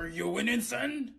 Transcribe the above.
Are you winning, son?